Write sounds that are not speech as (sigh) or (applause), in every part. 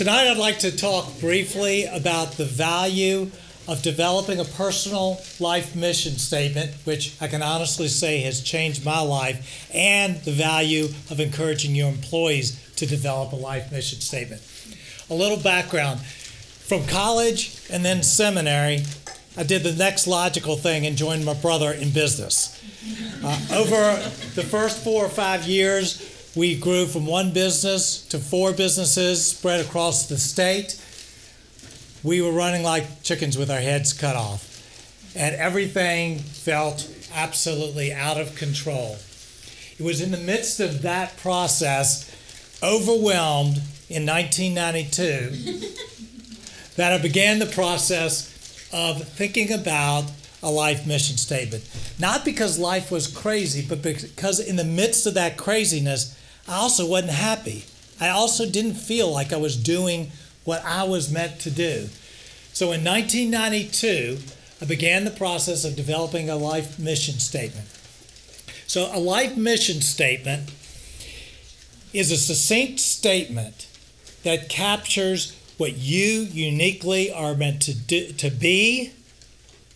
Tonight, I'd like to talk briefly about the value of developing a personal life mission statement, which I can honestly say has changed my life, and the value of encouraging your employees to develop a life mission statement. A little background from college and then seminary, I did the next logical thing and joined my brother in business. Uh, over the first four or five years, we grew from one business to four businesses spread across the state. We were running like chickens with our heads cut off, and everything felt absolutely out of control. It was in the midst of that process, overwhelmed in 1992, (laughs) that I began the process of thinking about a life mission statement. Not because life was crazy, but because in the midst of that craziness, I also wasn't happy. I also didn't feel like I was doing what I was meant to do. So in 1992, I began the process of developing a life mission statement. So, a life mission statement is a succinct statement that captures what you uniquely are meant to, do, to be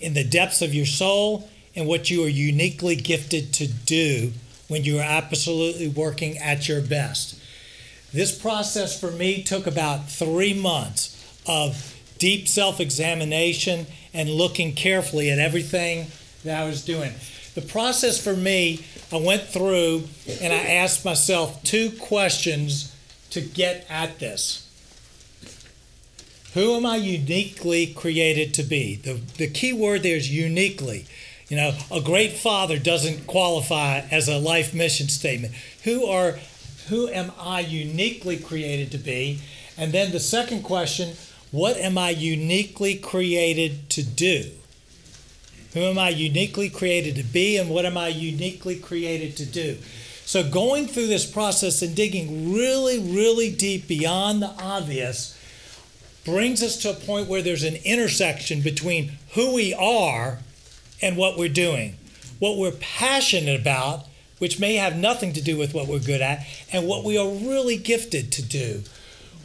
in the depths of your soul and what you are uniquely gifted to do when you are absolutely working at your best. This process for me took about three months of deep self examination and looking carefully at everything that I was doing. The process for me, I went through and I asked myself two questions to get at this. Who am I uniquely created to be? The, the key word there is uniquely. You know, a great father doesn't qualify as a life mission statement. Who are who am I uniquely created to be? And then the second question, what am I uniquely created to do? Who am I uniquely created to be and what am I uniquely created to do? So going through this process and digging really really deep beyond the obvious brings us to a point where there's an intersection between who we are and what we're doing, what we're passionate about, which may have nothing to do with what we're good at, and what we are really gifted to do,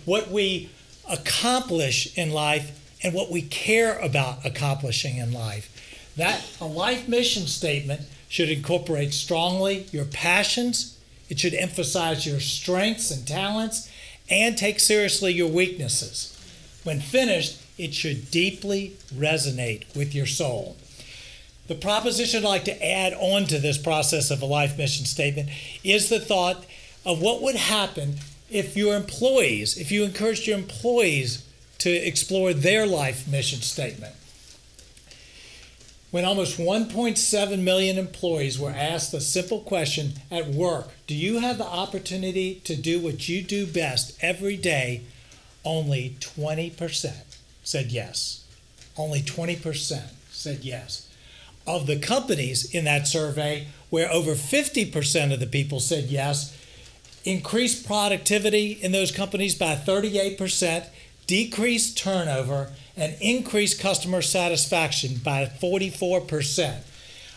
what we accomplish in life, and what we care about accomplishing in life. That a life mission statement should incorporate strongly your passions, it should emphasize your strengths and talents, and take seriously your weaknesses. When finished, it should deeply resonate with your soul. The proposition I'd like to add on to this process of a life mission statement is the thought of what would happen if your employees, if you encouraged your employees to explore their life mission statement. When almost 1.7 million employees were asked the simple question at work Do you have the opportunity to do what you do best every day? Only 20% said yes. Only 20% said yes of the companies in that survey, where over 50% of the people said yes, increased productivity in those companies by 38%, decreased turnover, and increased customer satisfaction by 44%.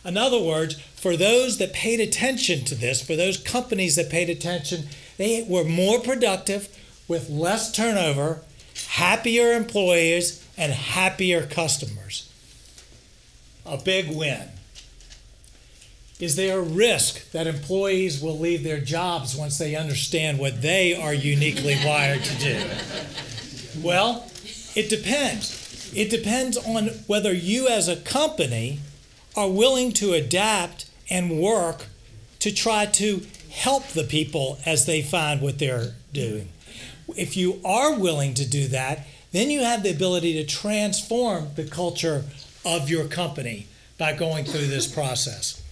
In other words, for those that paid attention to this, for those companies that paid attention, they were more productive with less turnover, happier employees, and happier customers a big win. Is there a risk that employees will leave their jobs once they understand what they are uniquely wired to do? Well, it depends. It depends on whether you as a company are willing to adapt and work to try to help the people as they find what they're doing. If you are willing to do that, then you have the ability to transform the culture of your company by going through this process.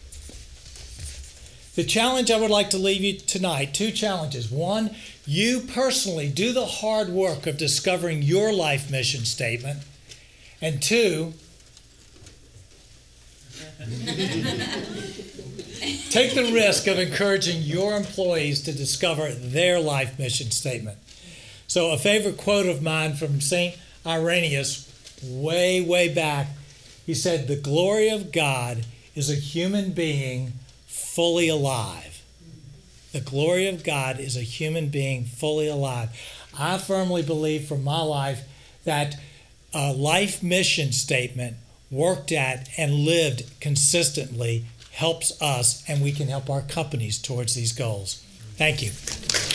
The challenge I would like to leave you tonight two challenges. One, you personally do the hard work of discovering your life mission statement. And two, (laughs) take the risk of encouraging your employees to discover their life mission statement. So, a favorite quote of mine from St. Irenaeus, way, way back, he said, The glory of God is a human being fully alive. The glory of God is a human being fully alive. I firmly believe from my life that a life mission statement worked at and lived consistently helps us and we can help our companies towards these goals. Thank you.